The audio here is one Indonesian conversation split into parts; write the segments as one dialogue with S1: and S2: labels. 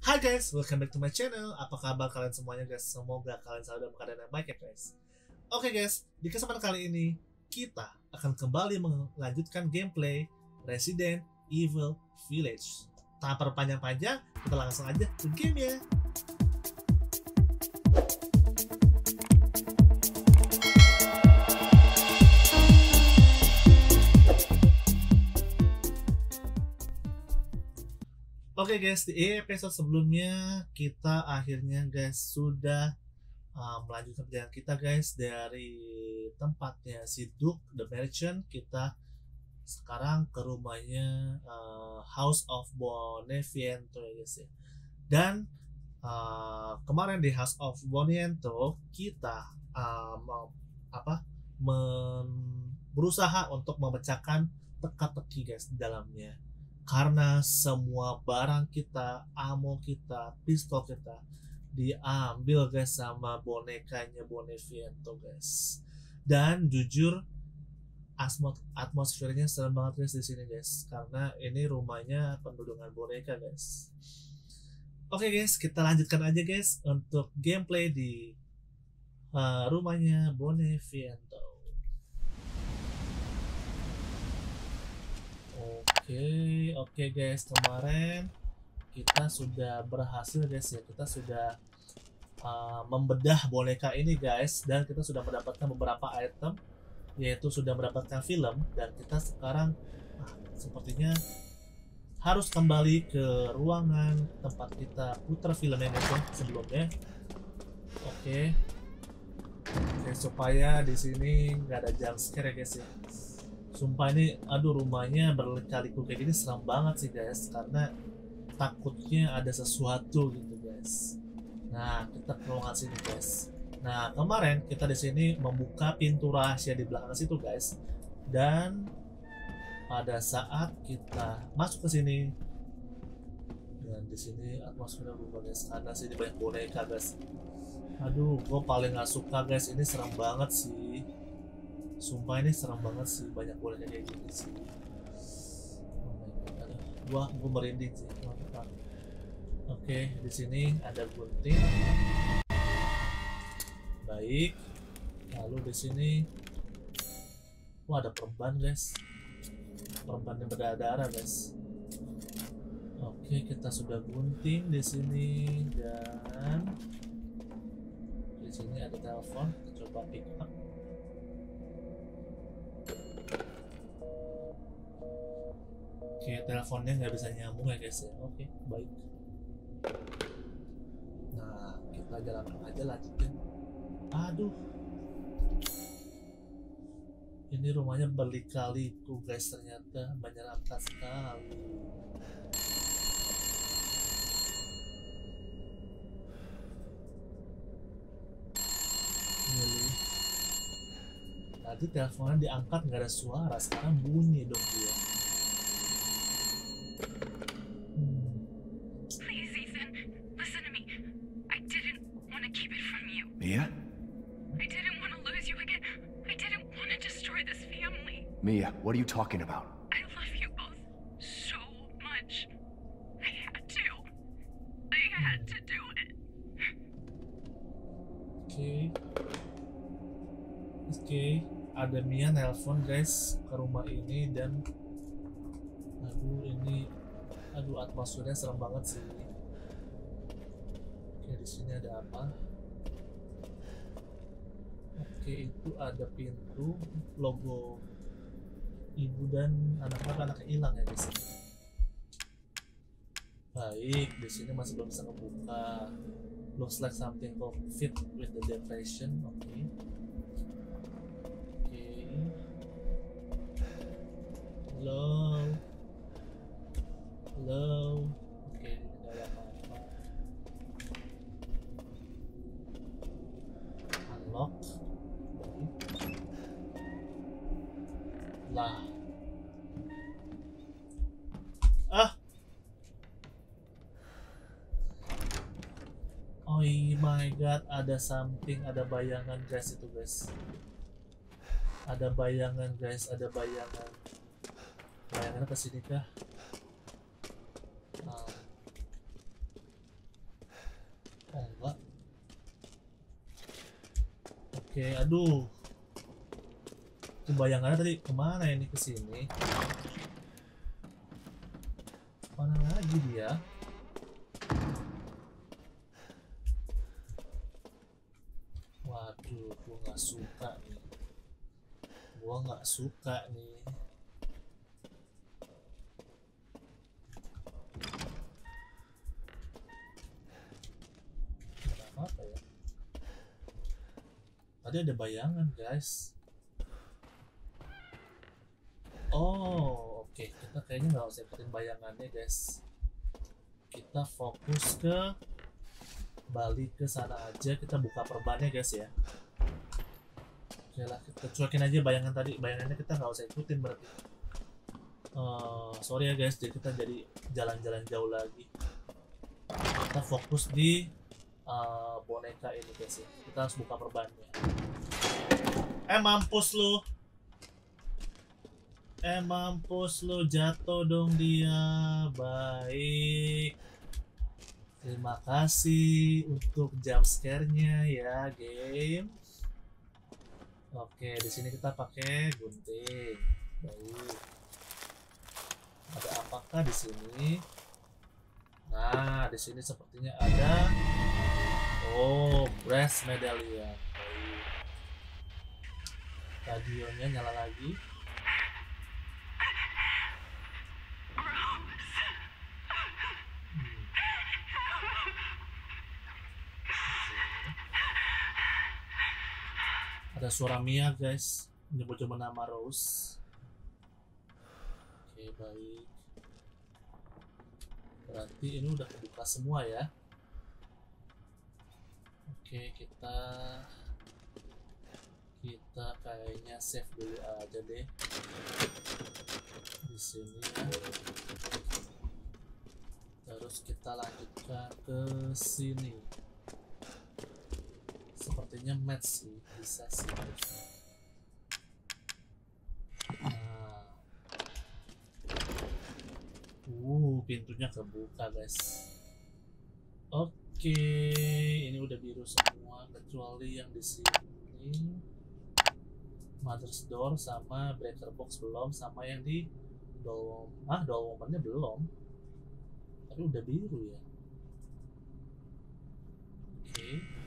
S1: Hai guys, welcome back to my channel. Apa kabar kalian semuanya guys? Semoga kalian selalu dalam keadaan yang baik ya guys. Oke guys, di kesempatan kali ini kita akan kembali melanjutkan gameplay Resident Evil Village. Tanpa berpanjang-panjang, kita langsung aja ke game Oke guys, di episode sebelumnya kita akhirnya guys sudah uh, melanjutkan perjalanan kita guys dari tempatnya si Duke the Merchant kita sekarang ke rumahnya uh, House of Boniviento ya guys ya. Dan uh, kemarin di House of Boniviento kita uh, mau apa men- berusaha untuk memecahkan teka-teki guys di dalamnya karena semua barang kita, ammo kita, pistol kita diambil guys sama bonekanya Boniviento guys. Dan jujur atmos atmosfernya serem banget guys di sini guys karena ini rumahnya penuh dengan boneka guys. Oke guys, kita lanjutkan aja guys untuk gameplay di uh, rumahnya Boniviento. Oke, oke guys, kemarin kita sudah berhasil guys ya, kita sudah uh, membedah boneka ini guys, dan kita sudah mendapatkan beberapa item, yaitu sudah mendapatkan film, dan kita sekarang ah, sepertinya harus kembali ke ruangan tempat kita putar filmnya guys ya, sebelumnya. Oke, oke supaya di sini nggak ada jump ya guys ya sumpah ini aduh rumahnya berkali-kali kayak gini seram banget sih guys. Karena takutnya ada sesuatu gitu guys. Nah kita ke ruangan sini guys. Nah kemarin kita di sini membuka pintu rahasia di belakang situ guys. Dan pada saat kita masuk ke sini dan di sini atmosfernya berubah guys. Karena sini banyak boneka guys. Aduh gue paling gak suka guys. Ini seram banget sih sumpah ini serem banget sih banyak boneka kayak gini sih. Oh gua gua merinding sih. Mantap. Oke di sini ada gunting baik. Lalu di sini wah ada perban guys. Perban yang berdarah guys. Oke kita sudah gunting di sini dan di sini ada telepon. Coba pick up Oke, teleponnya nggak bisa nyambung ya guys ya. Oke, baik. Nah, kita jalan aja lanjutin. Aduh. Ini rumahnya berlikaliku guys ternyata menyeramkan sekali. Really? Tadi teleponnya diangkat nggak ada suara, sekarang bunyi dong dia.
S2: What are you talking about?
S3: I love you both so much. I had to. I had to do it.
S1: Oke. Oke, ada Mia nelpon guys ke rumah ini dan aduh ini aduh atmosfernya serem banget sih. Oke, di sini ada apa? Oke, itu ada pintu logo ibu dan anak-anak anaknya hilang ya guys. Baik, di sini masih belum bisa kebuka. Looks like something fit with the decoration. Oke. Oke. Hello. Hello. ngeliat ada something, ada bayangan guys itu guys. Ada bayangan guys, ada bayangan. bayangan ke sini kah? Nah. Oh enggak. Oke, okay, aduh. Itu bayangannya tadi ke mana ini ke sini Mana lagi dia? Waduh, gua nggak suka nih. Gua nggak suka nih. Ya? Tadi ada bayangan, guys. Oh, oke. Kita kayaknya nggak usah ikutin bayangannya, guys. Kita fokus ke balik ke sana aja. Kita buka perbannya, guys ya. Oke lah, kita cuekin aja bayangan tadi. Bayangannya kita nggak usah ikutin berarti. Eh, sorry ya guys, jadi kita jadi jalan-jalan jauh lagi. Kita fokus di eh, boneka ini guys ya. Kita harus buka perbannya. Eh mampus lu. Eh mampus lu jatuh dong dia. Baik. Terima kasih untuk jump scare-nya ya game. Oke, di sini kita pakai gunting. Baik. Ada apakah di sini? Nah, di sini sepertinya ada Oh, brass medallion. Radionya nyala lagi. Ada suara Mia guys. Menyebut-nyebut nama Rose. Oke baik. Berarti ini udah kebuka semua ya? Oke kita Kita kayaknya save dulu aja deh. Di sini Terus kita lanjutkan ke sini sepertinya match sih bisa sih. Nah uh pintunya kebuka guys. Oke ini udah biru semua kecuali yang di sini. Mother's door sama breaker box belum sama yang di doll ah doll womannya belum. Tapi udah biru ya. Oke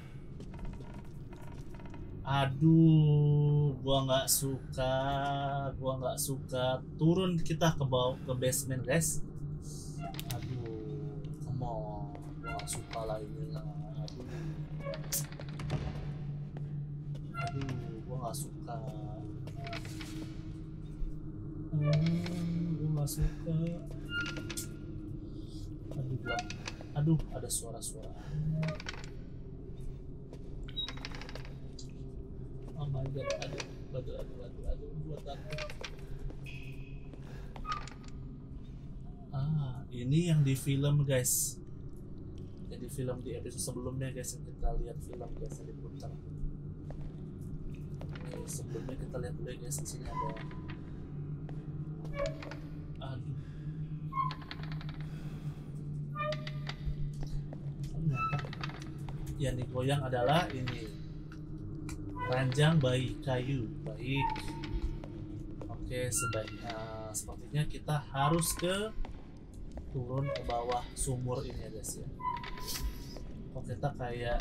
S1: Aduh, gua nggak suka, gua nggak suka. Turun kita ke bawah ke basement, guys. Aduh, come on, gua nggak suka lah ini lah. Aduh, aduh, gua nggak suka. Hmm, gua nggak suka. Aduh, gua, aduh, ada suara-suara. Takut. Ah, ini yang di film guys. Yang di film di episode sebelumnya guys yang kita lihat film guys yang diputar. Oke, sebelumnya kita lihat dulu guys di sini ada. Aduh. Yang digoyang adalah ini ranjang bayi kayu. Baik. Oke sebaiknya sepertinya kita harus ke turun ke bawah sumur ini ya guys ya. Kok kita kayak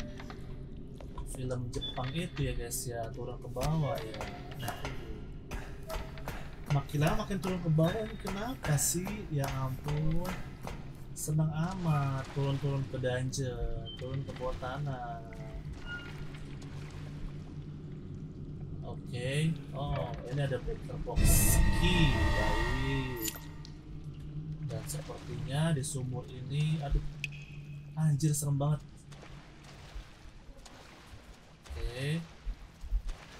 S1: film Jepang itu ya guys ya? Turun ke bawah ya. Makin lama makin turun ke bawah ini kenapa sih? Ya ampun. Senang amat. Turun-turun ke dungeon turun ke bawah tanah Oke, oh ini ada breaker box key, baik. Dan sepertinya di sumur ini, aduh, anjir serem banget. Oke,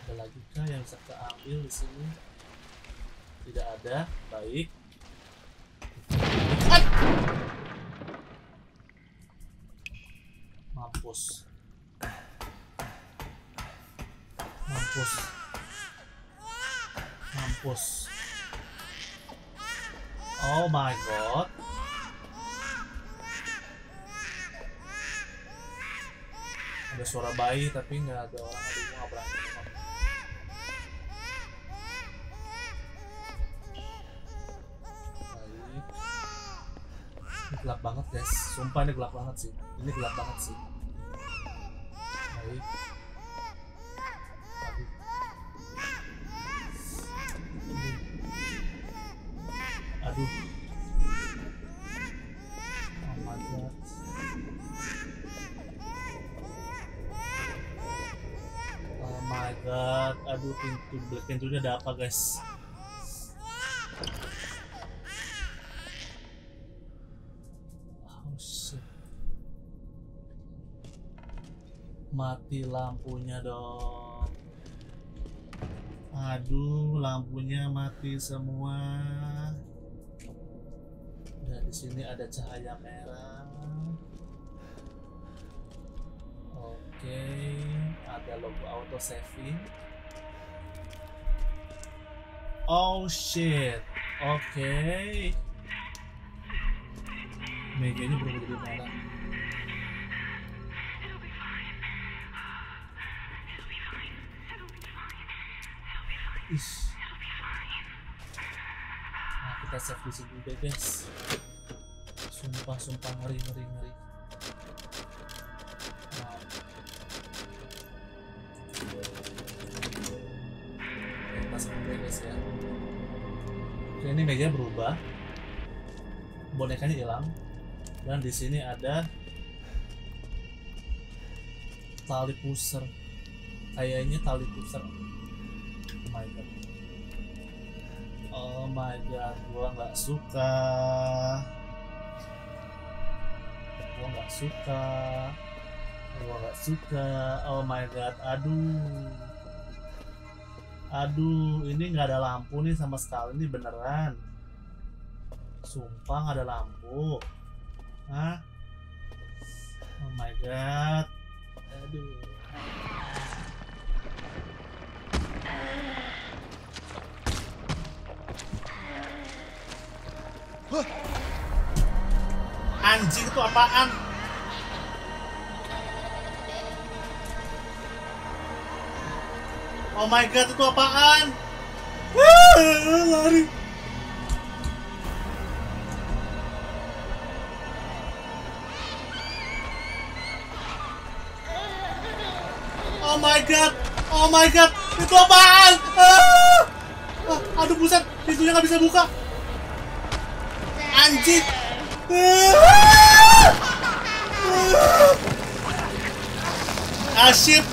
S1: ada lagi kah yang bisa kita ambil di sini? Tidak ada, baik. Ai! Mampus. Mampus mampus. Oh my god. Ada suara bayi tapi nggak ada orang. Aduh, nggak berani. Ini gelap banget guys, sumpah ini gelap banget sih Ini gelap banget sih Baik pintu pintunya ada apa guys Oh. Mati lampunya dong. Aduh, lampunya mati semua. Dan di sini ada cahaya merah. Oke, ada logo auto saving. Oh shit. Oke. Mejanya berubah jadi merah. Nah, kita save di sini guys. Sumpah, sumpah ngeri, ngeri, ngeri. Ini meja berubah. Bonekanya hilang. Dan di sini ada tali pusar. Kayaknya tali pusar. Oh my god. Oh my god, gua nggak suka. Gua nggak suka. Gua nggak suka. Oh my god, aduh. Aduh, ini nggak ada lampu nih sama sekali nih beneran. Sumpah nggak ada lampu. Hah? Oh my god. Aduh. Anjing itu apaan? Oh my god, itu apaan? Ah, lari. Oh my god, oh my god, itu apaan? Ah, ah, aduh buset, pintunya nggak bisa buka. Anjing. Ah shit.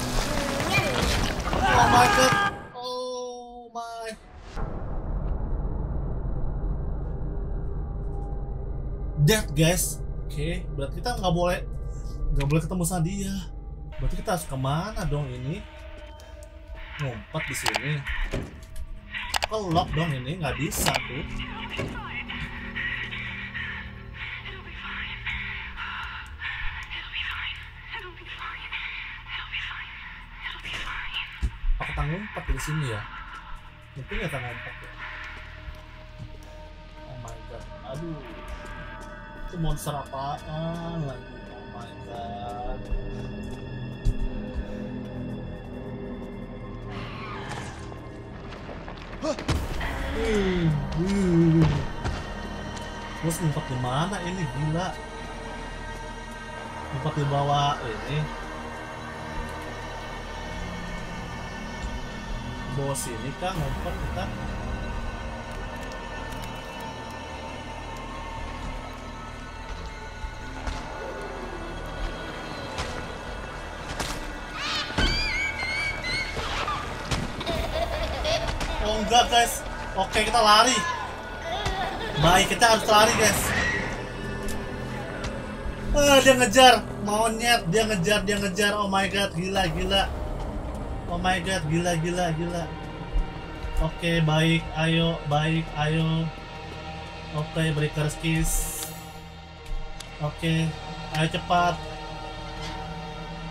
S1: Oh my god. Oh my. Dead guys. Oke, berarti kita nggak boleh nggak boleh ketemu sama dia. Berarti kita harus ke mana dong ini? Ngumpet di sini. Kelok dong ini nggak bisa tuh. Kita ngumpet di sini ya? Mungkin ya kita ngumpet ya. Oh my god, aduh. Itu monster apaan lagi? Oh my god. Terus ngumpet di mana ini gila? Ngumpet di bawah ini. Bawah sini kah ngumpet kita? Oh enggak guys. Oke kita lari. Baik kita harus lari guys. Ah dia ngejar. Monyet dia ngejar dia ngejar. Oh my god gila gila. Oh my god gila gila gila. Oke baik ayo baik ayo. Oke breakers kiss. Oke ayo cepat.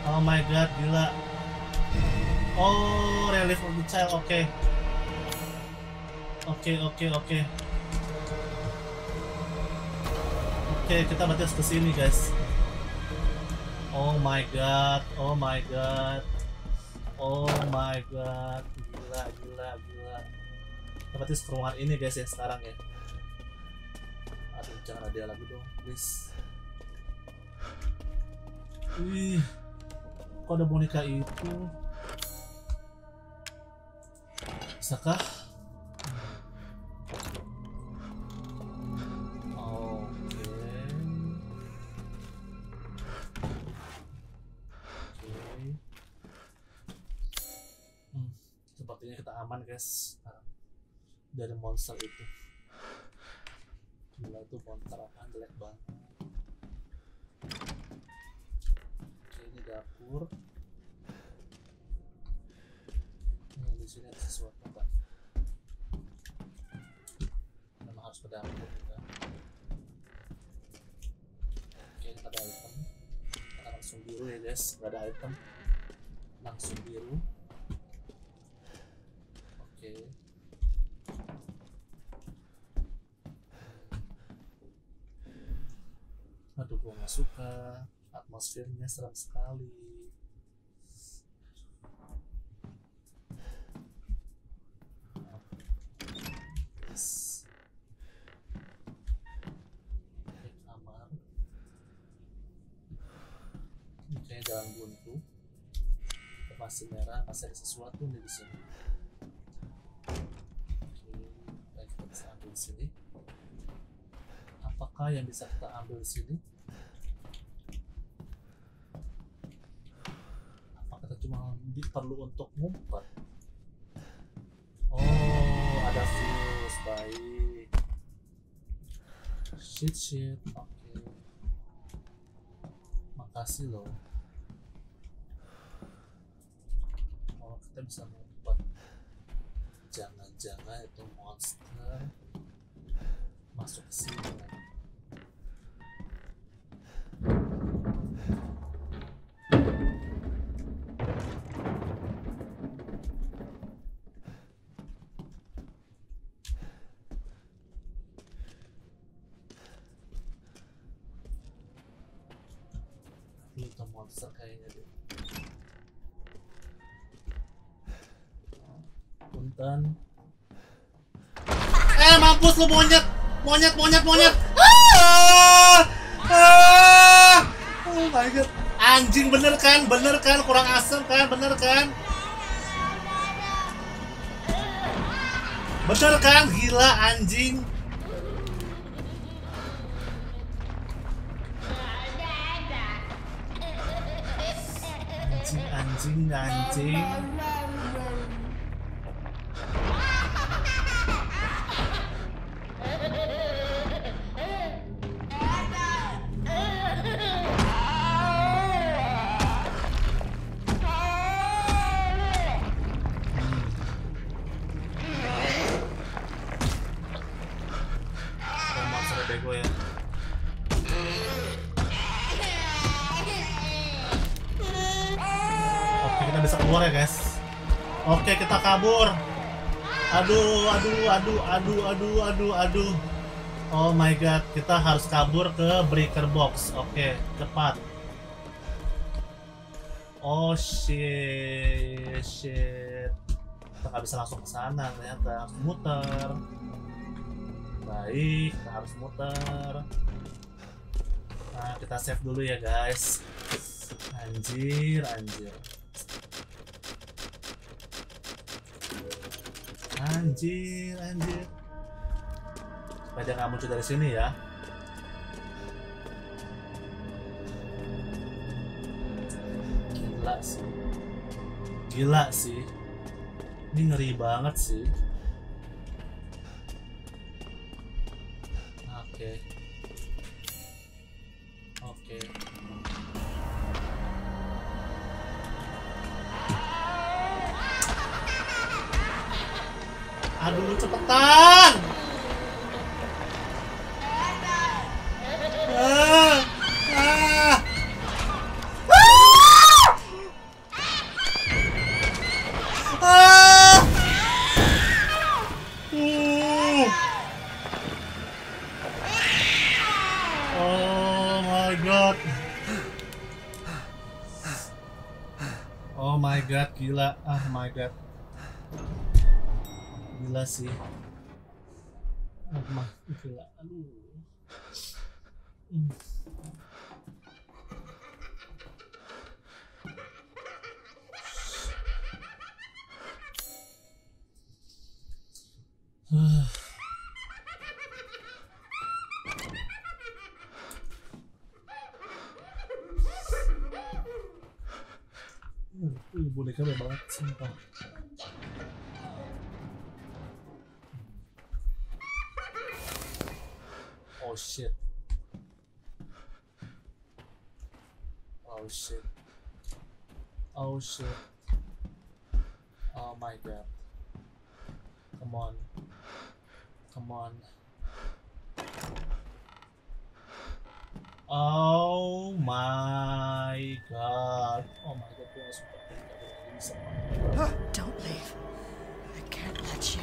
S1: Oh my god gila. Oh relief of the child oke. Oke, oke, oke. Oke, kita berarti harus ke sini, guys. Oh my god, oh my god. Oh my god, gila, gila, gila. Tempatnya sekeruan ini guys ya sekarang ya. Aduh, jangan ada lagi dong, please. Wih, kok ada boneka itu? Bisakah? Aman guys sekarang dari monster itu. Gila itu monster apa jelek banget. Oke, ini dapur. Ini di sini ada sesuatu kan? Memang harus ke dapur kita. Oke, ini ada item. Kita langsung biru ya guys, nggak ada item. Langsung biru. Oke. Aduh, gua nggak suka. Atmosfernya seram sekali. Yes. Oke, kamar. Ini kayak jalan buntu. Masih merah, masih ada sesuatu nih di sini. Sini. Apakah yang bisa kita ambil sini? Apa kita cuma perlu untuk ngumpet? Oh, ada fuse, baik. Shit, shit, oke. Makasih loh. Oh, kita bisa ngumpet. Jangan-jangan itu monster masuk ke sini. Kayaknya deh. Eh mampus lu monyet, monyet, monyet, monyet. Ah! Ah! Oh. Anjing bener kan, bener kan, kurang asem kan, bener kan. Bener kan, gila anjing. Anjing, anjing, anjing. Aduh, aduh, aduh, aduh, aduh, aduh, aduh. Oh my god, kita harus kabur ke breaker box. Oke, cepat. Oh shit, shit. Kita nggak bisa langsung ke sana, ternyata harus muter. Baik, kita harus muter. Nah, kita save dulu ya guys. Anjir, anjir. Anjir, anjir. Dia nggak muncul dari sini ya. Gila sih. Gila sih. Ini ngeri banget sih. Oke. Oke. Oh my god, gila. Oh my god. Gila sih. Ah, oh my, gila. Aduh. Hmm. Ah. Boneka banyak banget sumpah. Oh shit. Oh shit. Oh shit. Oh my god. Come on. Come on. Oh my god. Oh my god,
S2: Don't leave. I can't let you.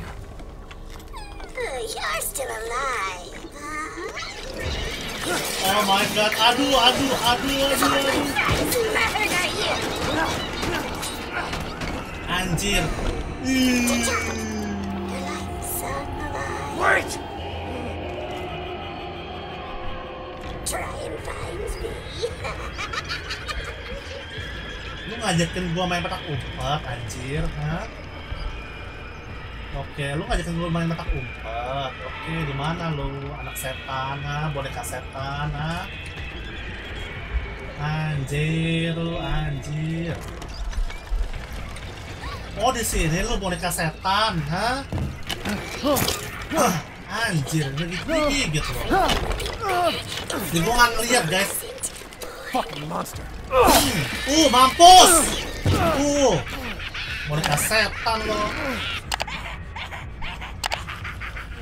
S4: You're still alive, huh?
S1: Oh my god, aduh, aduh, aduh, aduh, aduh.
S4: That's murder, you!
S1: Anjir. Ih.
S4: You're like son alive.
S5: Wait!
S1: Ngajakin gua main petak umpet, anjir, ha? Oke, lu ngajakin gua main petak umpet. Oke, di mana lu, anak setan, ha? Boneka setan, ha? Anjir, lu anjir. Oh, di sini lu boneka setan, ha? Hah, anjir, lagi gigit lu. Ini gua nggak ngeliat, guys.
S5: Fucking monster.
S1: Uh, mampus! Uh, boneka setan lo.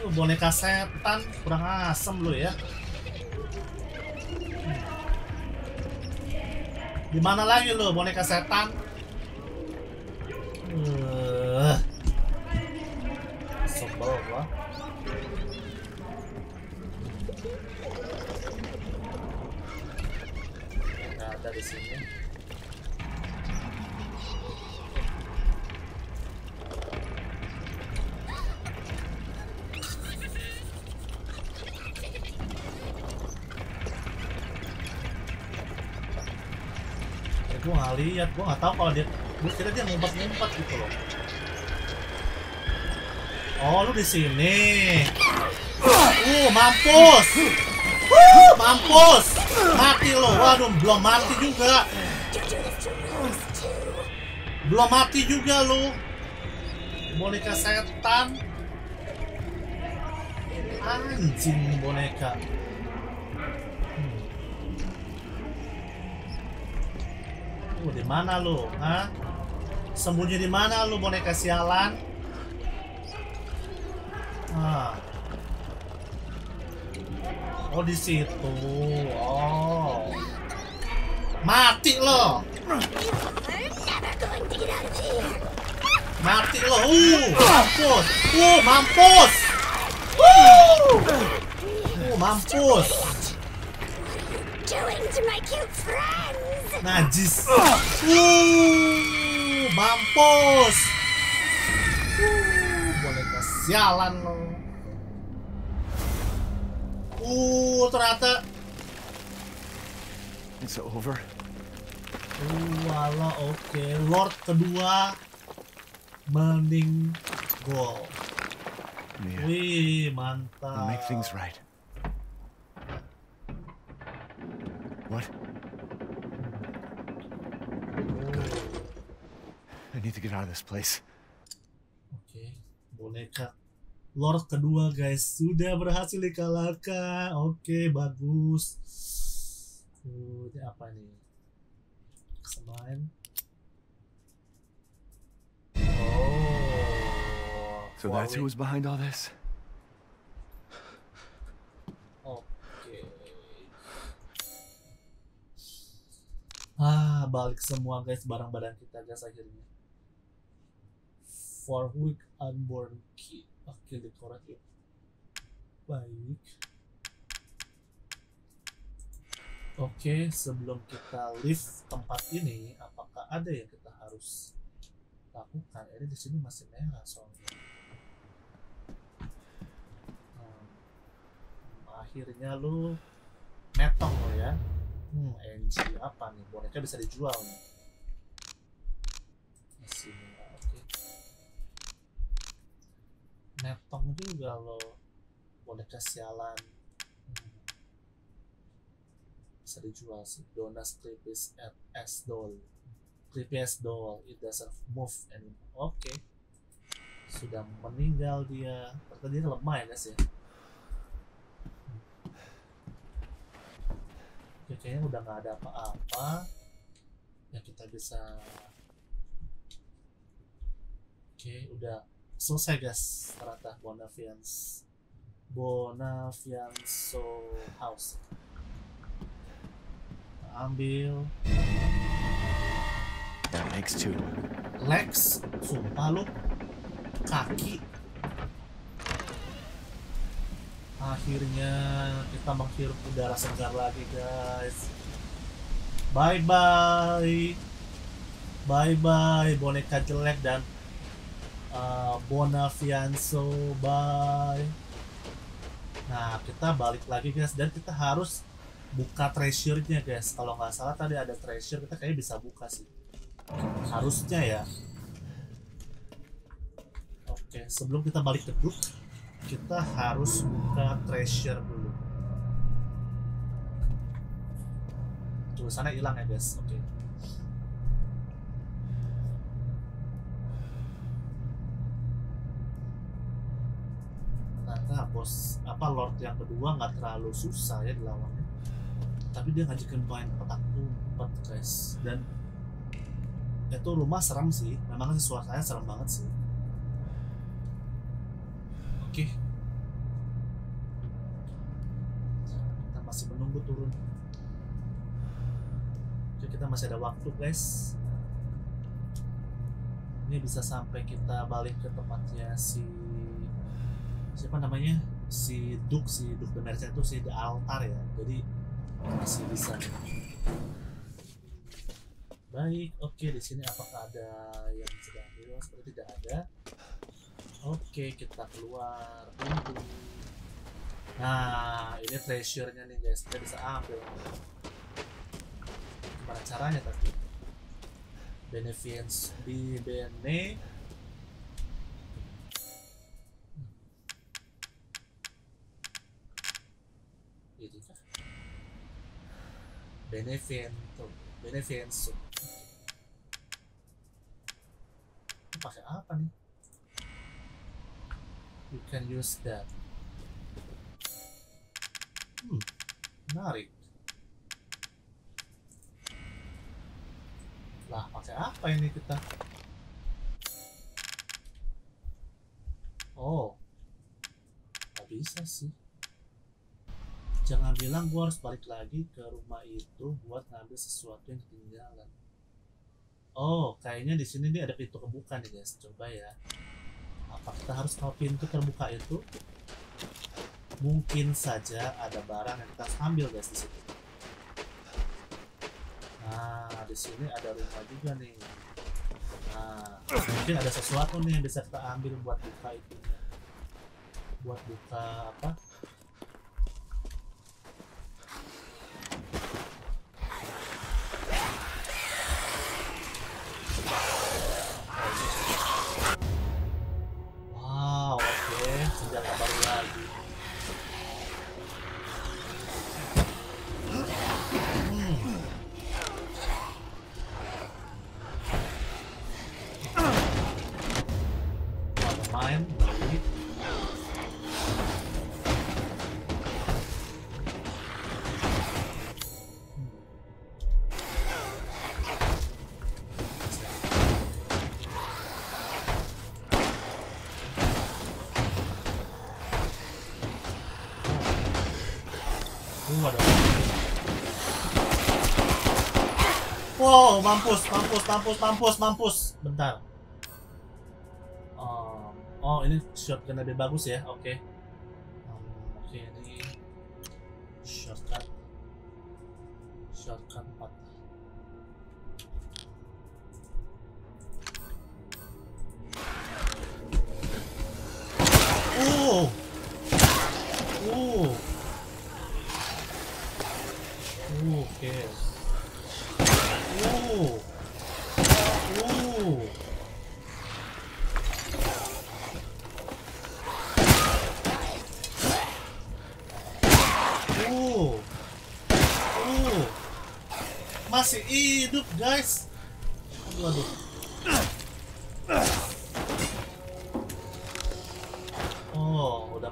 S1: Uh, boneka setan, kurang asem lo ya. Di mana lagi lo boneka setan? Uh, sebel. Di sini. Ya, gue nggak lihat, gue nggak tahu kalau dia, gue kira dia ngumpet-ngumpet gitu loh. Oh, lu di sini. Uh, mampus. Uh, mampus. Mati lo. Waduh, belum mati juga. Belum mati juga lu. Boneka setan. Anjing boneka. Hmm. Uh, di mana lu? Hah? Sembunyi di mana lu boneka sialan? Ah. Oh di situ. Oh.
S4: Of here.
S1: Mati lo. Uh, mampus. Uh, mampus. Uh. Mampus. Najis. Uh, mampus. Uh, boneka sialan lo. Uh, ternyata
S5: It's over.
S1: Wala oke, Lord kedua meninggal.
S5: Mia,
S1: Wih,
S5: we'll
S1: mantap.
S5: make things right. What? I need to get out of this place.
S1: Oke, boneka Lord kedua guys sudah berhasil dikalahkan. Oke, bagus. Ini apa nih? Semain. Oh.
S5: So that's who was behind all this?
S1: Oke. Ah, balik semua guys barang-barang kita guys akhirnya. For week unborn key. Oke, dekorasi. Baik. Oke, sebelum kita leave tempat ini, apakah ada yang kita harus lakukan? Ini di sini masih merah soalnya. Hmm, akhirnya lu metong lo ya. Hmm, NG apa nih? Boneka bisa dijual nih. Masih merah, oke. Metong juga lo. Boneka sialan. Bisa dijual sih. Dona Stripis at S doll. previous doll it doesn't move anymore. Oke. Sudah meninggal dia. Ternyata dia lemah ya guys ya? Kayaknya udah nggak ada apa-apa. Yang kita bisa oke udah selesai guys ternyata Bonavians. Bonavianso House ambil.
S5: That makes two.
S1: Lex sumpah lu. Kaki. Akhirnya kita menghirup udara segar lagi guys. Bye bye bye bye boneka jelek dan uh, Bonavianso bye. Nah kita balik lagi guys dan kita harus buka treasure-nya guys. Kalau nggak salah tadi ada treasure kita kayaknya bisa buka sih. Harusnya ya. Oke sebelum kita balik ke grup kita harus buka treasure dulu. Tulisannya hilang ya guys. Oke. Ternyata bos apa lord yang kedua nggak terlalu susah ya dilawannya tapi dia ngajakin main petak umpet guys. Dan itu rumah serem sih. Memang sih suasananya serem banget sih. Oke. Kita masih menunggu turun. Oke kita masih ada waktu guys. Ini bisa sampai kita balik ke tempatnya si siapa namanya? Si Duk si Duk Merchant itu si The Altar ya. Jadi masih bisa. Baik, oke di sini apakah ada yang bisa diambil? Seperti tidak ada. Oke, kita keluar pintu. Nah, ini treasure-nya nih guys, kita bisa ambil. Gimana caranya tadi? Benefiance di Bene. Itu kah? Benefienzo. Ini pakai apa nih? You can use that. Hmm, menarik. Lah, pakai apa ini kita? Oh, nggak bisa sih. Jangan bilang gua harus balik lagi ke rumah itu buat ngambil sesuatu yang ketinggalan. Oh, kayaknya di sini nih ada pintu kebuka nih guys. Coba ya. Apa kita harus tahu pintu terbuka itu? Mungkin saja ada barang yang kita ambil guys di situ. Nah, di sini ada rumah juga nih. Nah, mungkin ada sesuatu nih yang bisa kita ambil buat buka itu. Buat buka apa? Ada Wow, mampus, mampus, mampus, mampus, mampus. Bentar. Ini shotgun lebih bagus ya. Oke. Um, Oke, ini shortcut. Shortcut 4.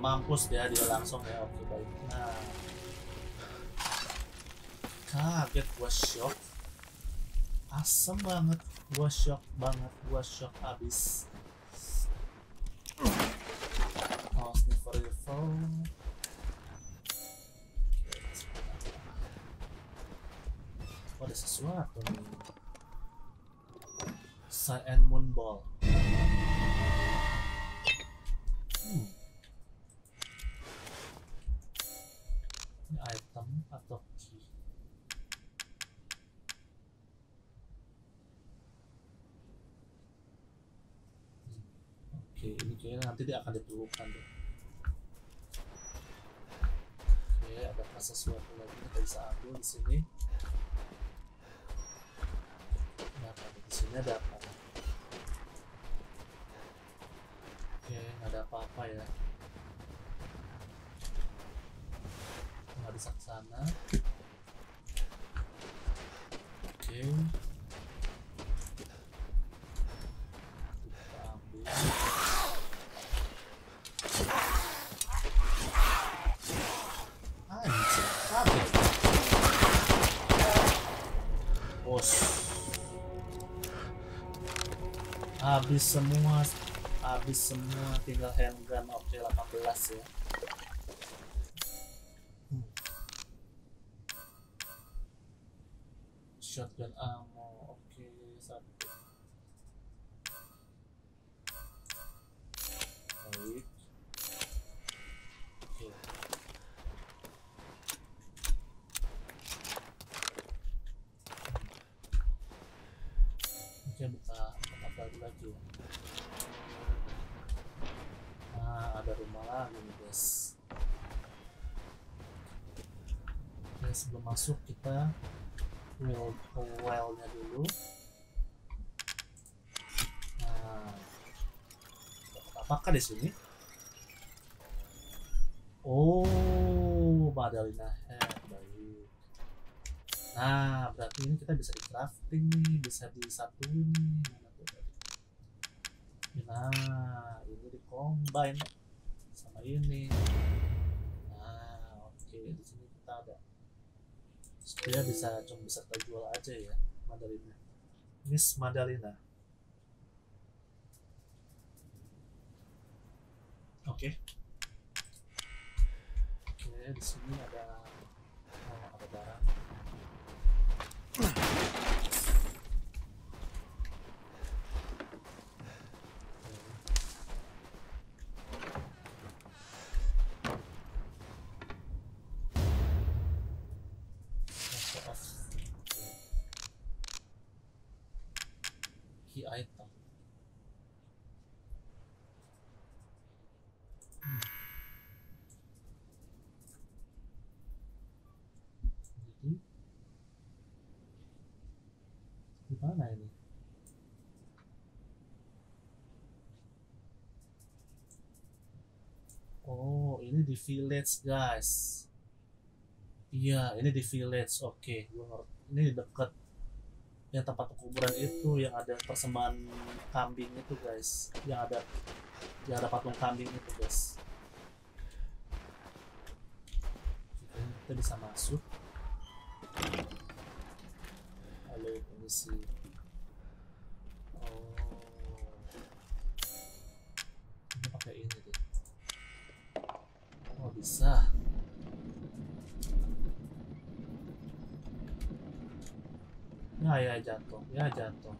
S1: Mampus dia dia langsung ya. Oke, baik. Nah. Kaget gua shock. Asem banget. Gua shock banget. Gua shock abis. Oh, sniffer rifle. Oh, ada sesuatu nih. Sun and Moon Ball. Nanti dia akan diperlukan deh. Oke, adakah sesuatu lagi kita bisa ambil di sini? Nih? Di sini ada apa? Oke, nggak ada apa-apa ya. Nggak bisa ke sana. Oke. Habis semua habis semua tinggal handgun oke 18 ya Hmm. shotgun ammo well-nya dulu. Nah, apakah di sini? Oh, Madalina head, baik. Nah, berarti ini kita bisa di crafting nih, bisa disatuin nih. Nah, ini di combine sama ini. Nah, oke di sini. Supaya bisa cuma bisa kita jual aja ya, Madalina. Miss Madalina. Oke. Oke, di sini ada oh, ada barang. Mana ini? Oh, ini di village, guys. Iya, ini di village. Oke, ngerti. Ini dekat yang tempat kuburan itu yang ada persembahan kambing itu, guys. Yang ada yang ada patung kambing itu, guys. Kita bisa masuk. Halo, permisi. Pakai ini deh. Oh, bisa. Ya, ya jatuh. Ya jatuh.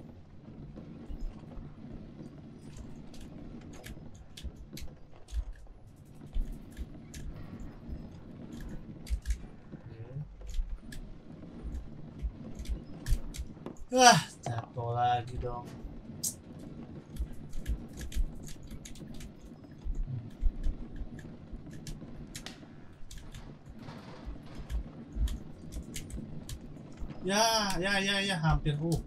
S1: Wah, jatuh lagi dong. ya ya ya hampir. Uh.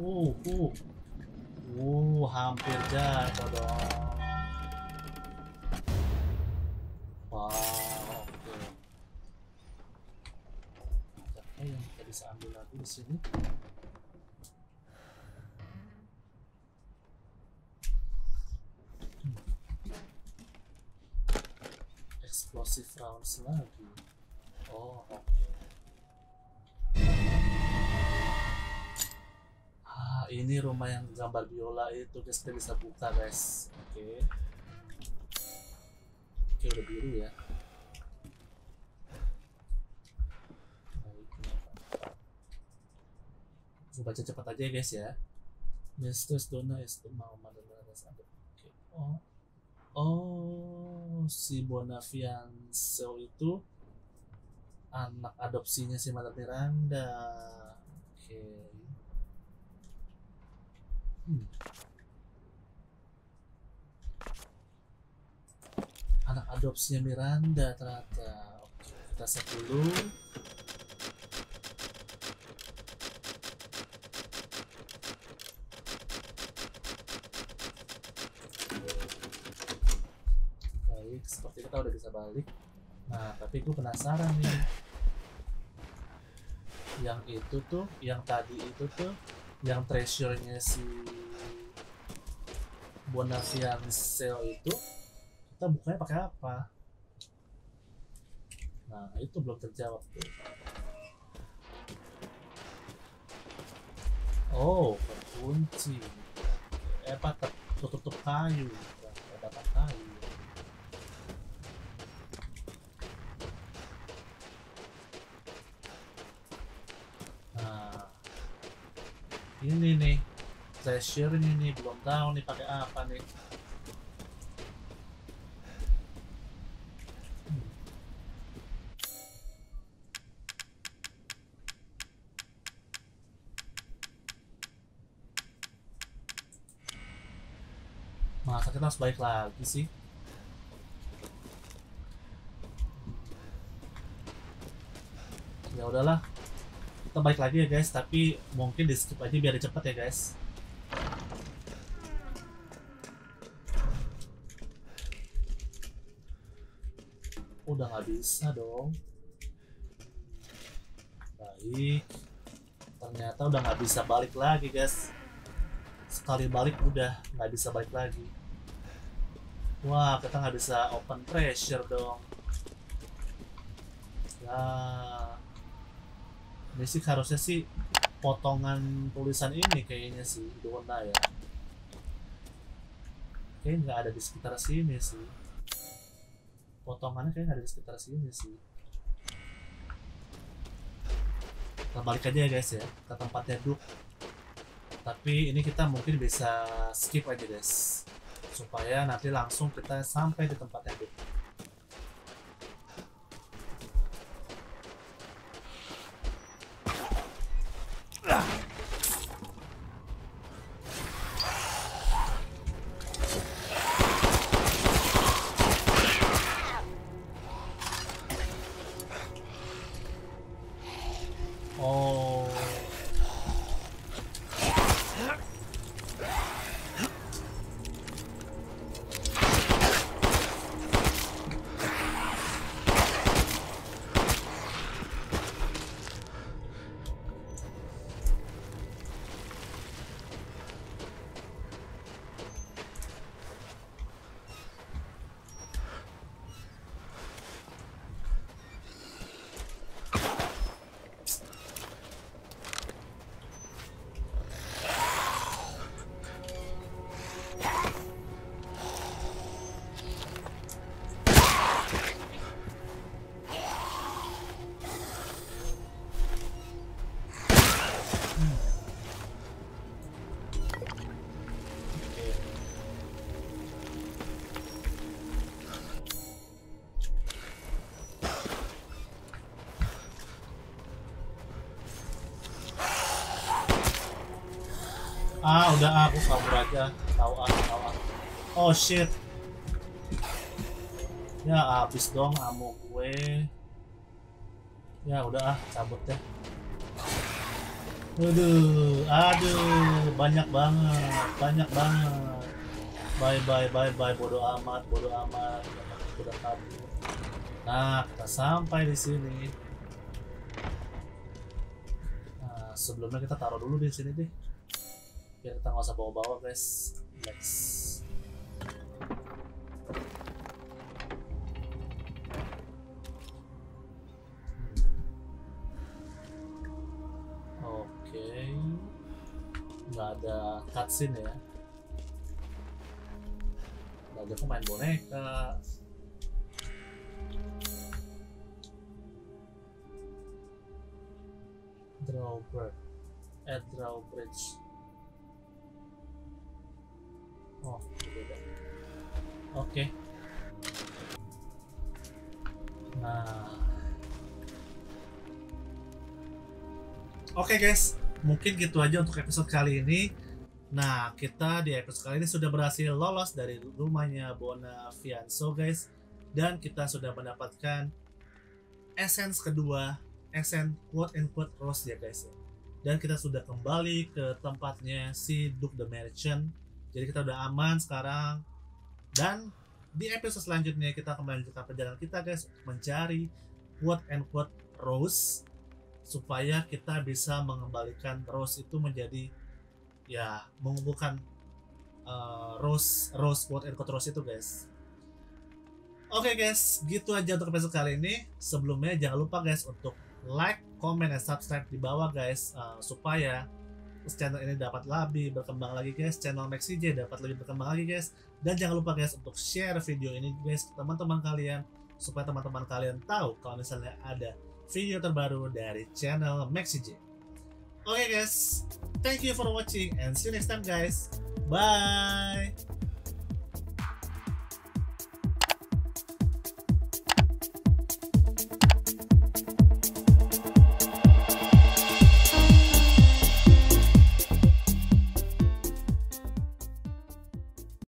S1: Uh uh. Uh hampir jatuh dong. Wow oke. Okay. yang kita bisa ambil lagi di sini. Hmm. Explosive rounds lagi. Rumah yang gambar biola itu guys kita bisa buka guys. Oke. Oke udah biru ya. Gue baca cepat aja ya guys ya. Mistress Donna is the mama Oke. Oh. Oh, si Bonavianzo itu anak adopsinya si Mother Miranda. Oke. Hmm. Anak adopsinya Miranda ternyata. Oke, kita set dulu. Baik, seperti kita udah bisa balik. Nah, tapi gue penasaran nih. Yang itu tuh, yang tadi itu tuh, yang treasure-nya si Bonaviancel itu, kita bukanya pakai apa? Nah, itu belum terjawab tuh. Oh, terkunci. Eh, apa? Tertutup kayu. Ada apa kayu? Nah, ini nih treasure ini nih belum tahu nih pakai apa nih. Harus balik lagi sih? Ya udahlah, kita balik lagi ya guys. Tapi mungkin di skip aja biar cepet ya guys. Udah nggak bisa dong. Baik. Ternyata udah nggak bisa balik lagi guys. Sekali balik udah nggak bisa balik lagi wah kita nggak bisa open treasure dong. Ya. Basic harusnya sih potongan tulisan ini kayaknya sih Dona ya. Kayaknya nggak ada di sekitar sini sih. Potongannya kayaknya nggak ada di sekitar sini sih. Kita balik aja ya guys ya ke tempatnya Duk tapi ini kita mungkin bisa skip aja guys supaya nanti langsung kita sampai di tempatnya Duk Oh. Ah, udah ah, aku kabur aja. Tahu ah, tahu ah. Oh shit. Ya habis dong ammo gue. Ya udah ah, cabut deh. Aduh, aduh, banyak banget, banyak banget. Bye bye bye bye, bodo amat, bodo amat. Udah kabur. Nah, kita sampai di sini. Nah, sebelumnya kita taruh dulu di sini deh biar kita nggak usah bawa-bawa guys. Let's oke. Nggak ada cutscene ya. Nggak ada pemain boneka. Drawbridge, eh, at Drawbridge oh oke nah oke guys mungkin gitu aja untuk episode kali ini Nah, kita di episode kali ini sudah berhasil lolos dari rumahnya Bona Fianso, guys. Dan kita sudah mendapatkan essence kedua, essence quote and quote Rose ya, guys. Dan kita sudah kembali ke tempatnya si Duke the Merchant. Jadi kita udah aman sekarang. Dan di episode selanjutnya kita akan melanjutkan perjalanan kita, guys, mencari quote and quote Rose supaya kita bisa mengembalikan Rose itu menjadi ya mengumpulkan uh, rose rose quote and quote rose itu guys oke guys gitu aja untuk episode kali ini sebelumnya jangan lupa guys untuk like comment dan subscribe di bawah guys uh, supaya channel ini dapat lebih berkembang lagi guys channel MaxiJ dapat lebih berkembang lagi guys dan jangan lupa guys untuk share video ini guys ke teman-teman kalian supaya teman-teman kalian tahu kalau misalnya ada video terbaru dari channel MaxiJ Oke guys, thank you for watching and see you next time guys. Bye.